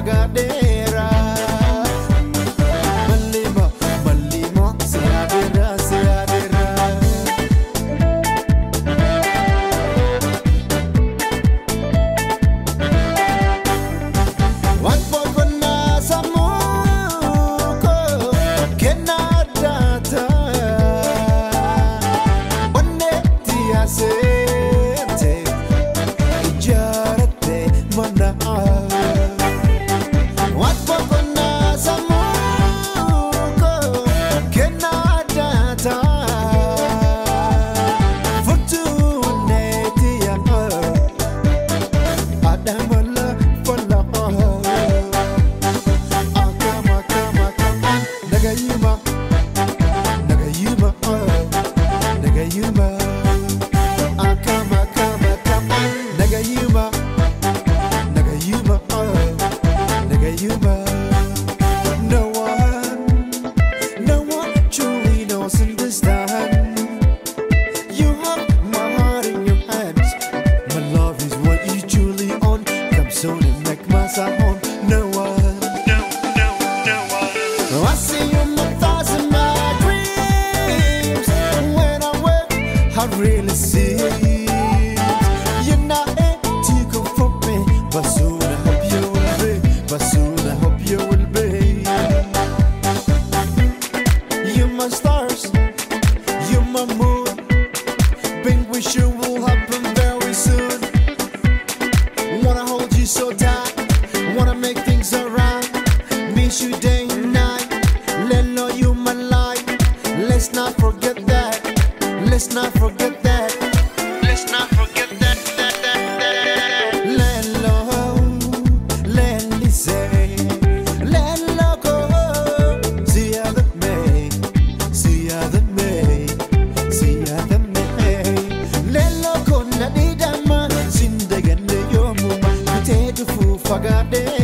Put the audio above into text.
forgot it. Nagayuma. Akama Kama Kama Nagayuma. Nagayuma oh. Nagayuma. No one No one truly knows in this time You have my heart in your hands. My love is what you truly own. Come soon and make my sound. miss you day night. Let no human lie. Let's not forget that. Let's not forget that. Let's not forget that. Let say, let go. See other see other see other Let go. Sin de